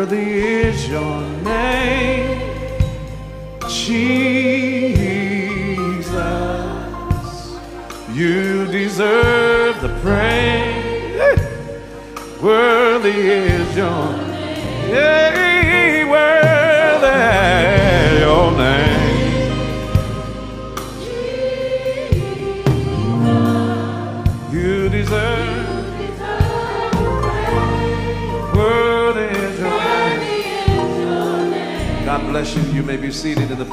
Worthy is your name, Jesus. You deserve the praise. Worthy is your name. Yeah, worthy your name. You deserve. God bless you. You may be seated in the.